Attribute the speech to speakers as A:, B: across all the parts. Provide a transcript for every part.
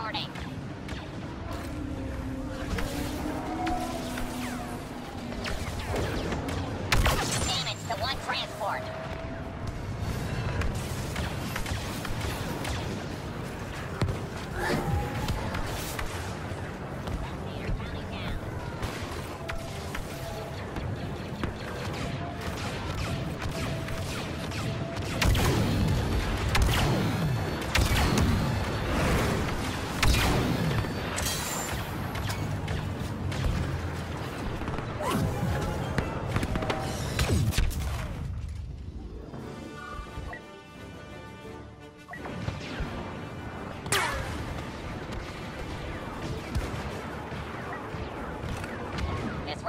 A: starting.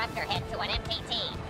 A: rub head to
B: an MPT.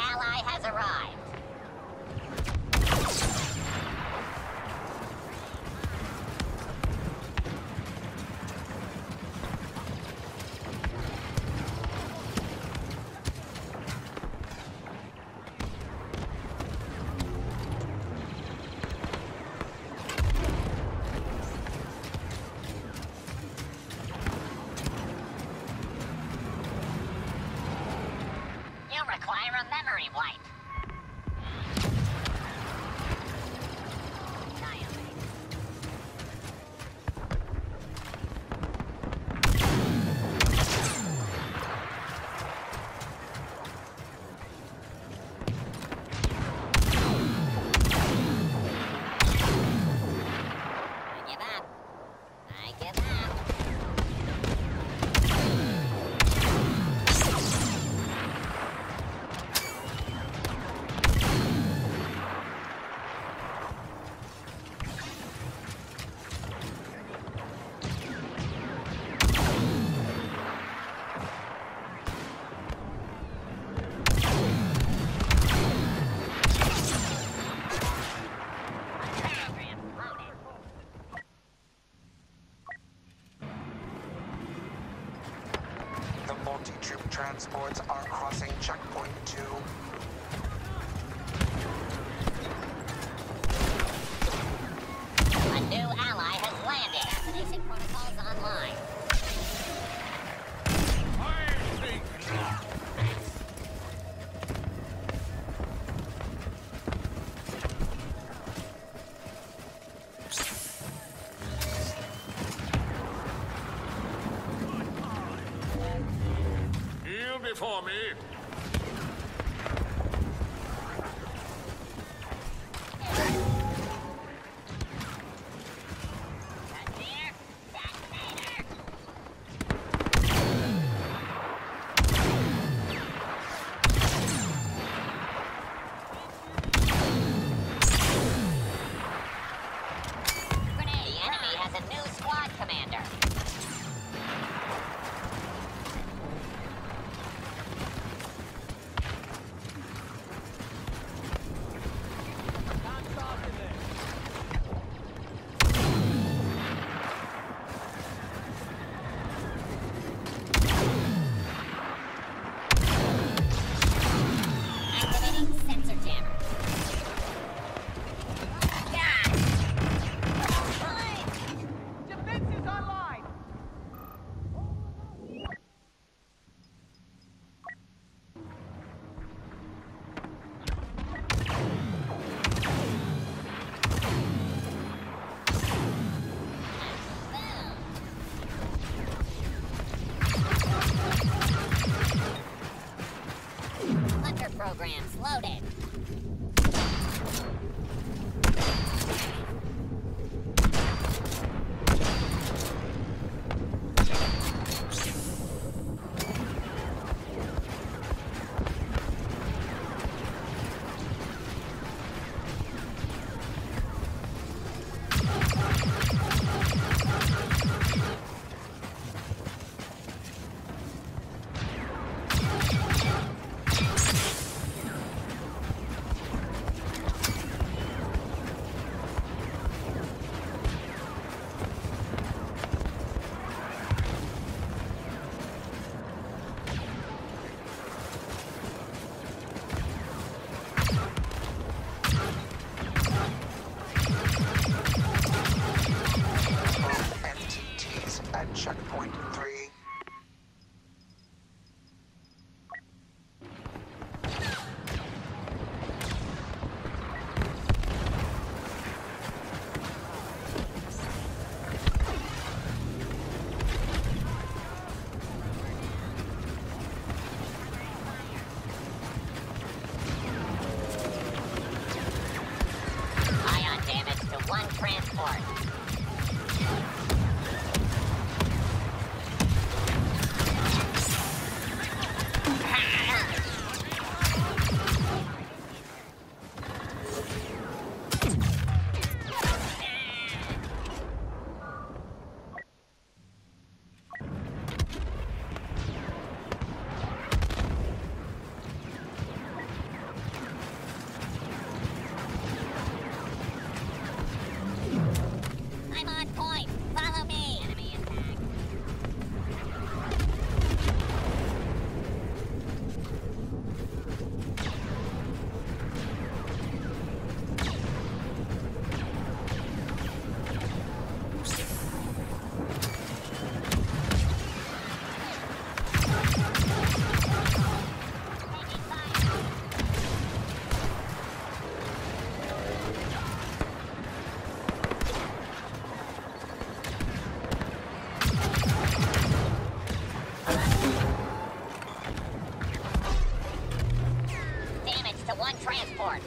B: allied ally has arrived. Sports. Holograms transport.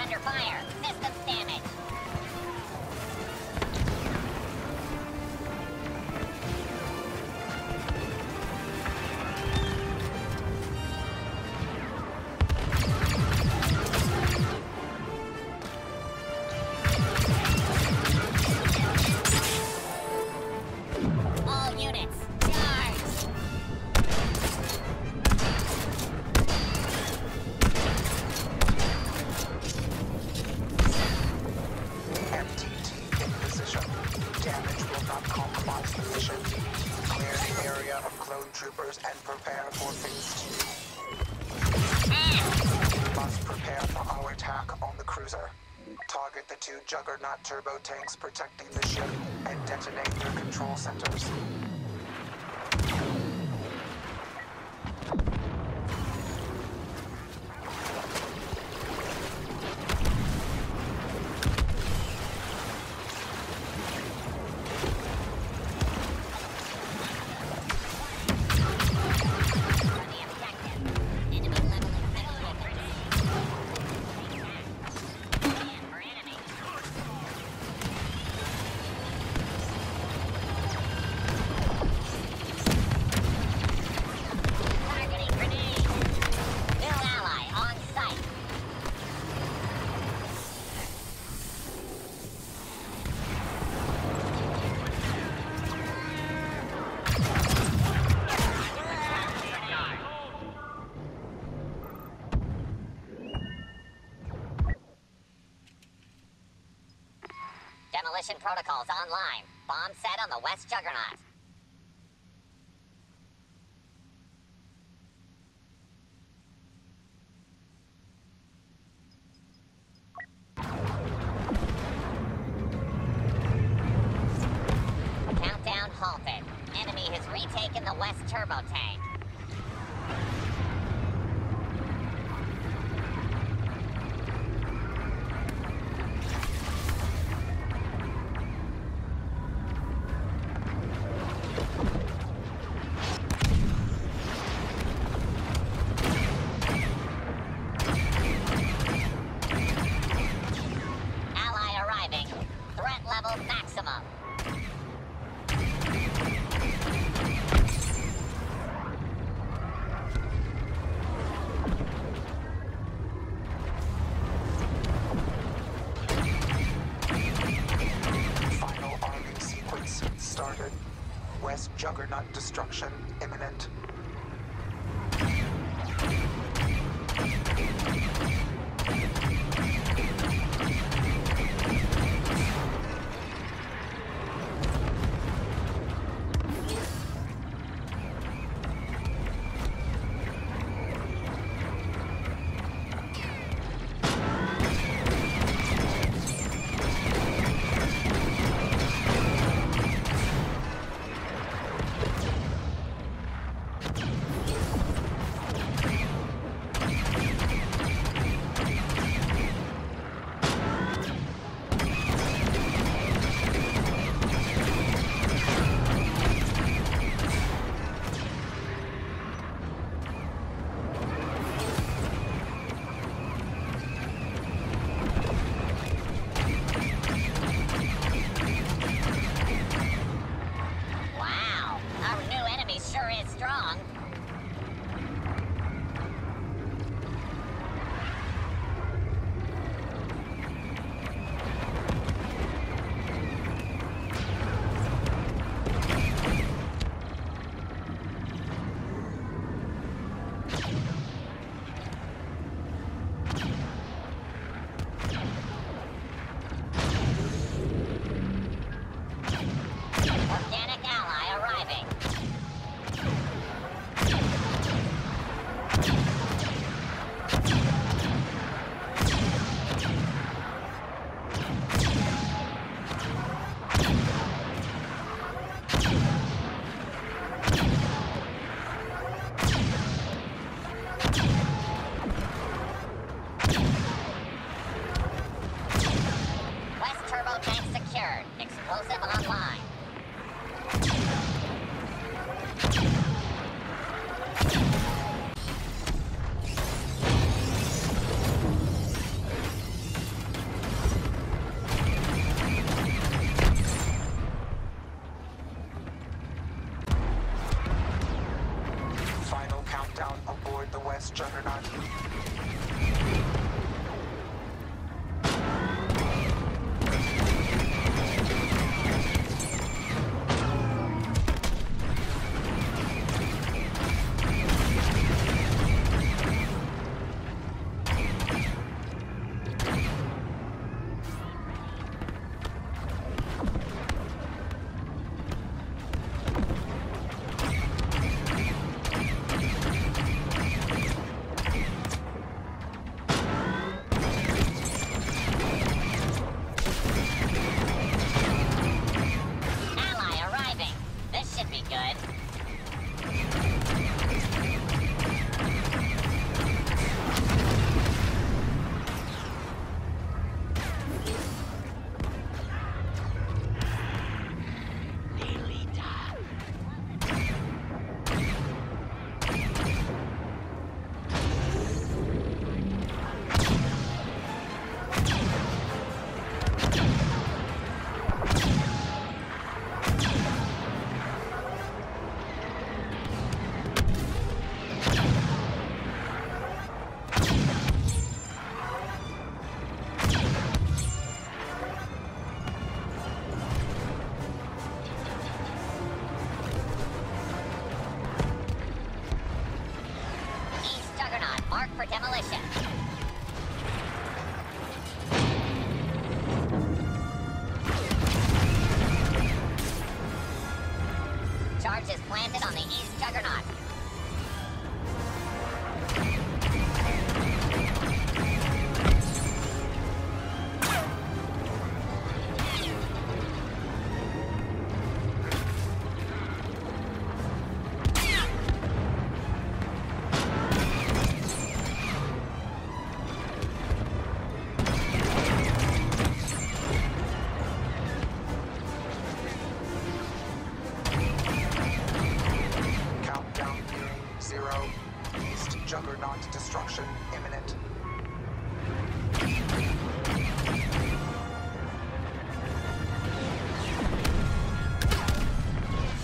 B: Under fire.
A: Mission. Clear the area of clone troopers and prepare for phase 2. We must prepare for our attack on the cruiser. Target the two Juggernaut turbo tanks protecting the ship and detonate their control centers.
B: Demolition protocols online. Bomb set on the West Juggernaut. Countdown halted. Enemy has retaken the West Turbo Tank. Planted on the East Juggernaut.
A: Zero. East Juggernaut destruction imminent.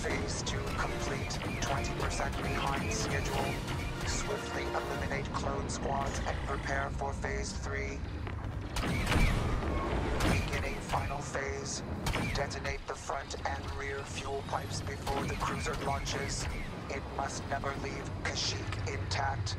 A: Phase 2 complete, 20% behind schedule. Swiftly eliminate clone squads and prepare for Phase 3. Beginning final phase. Detonate the front and rear fuel pipes before the cruiser launches. It must never leave Kashyyyk intact.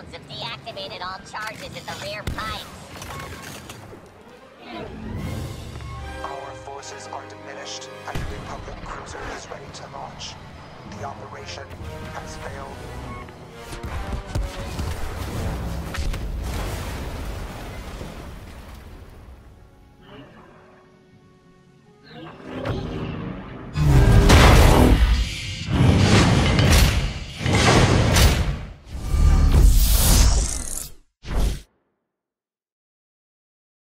B: Clones have deactivated all charges in the rear pipes.
A: Our forces are diminished and the Republic cruiser is ready to launch. The operation has failed.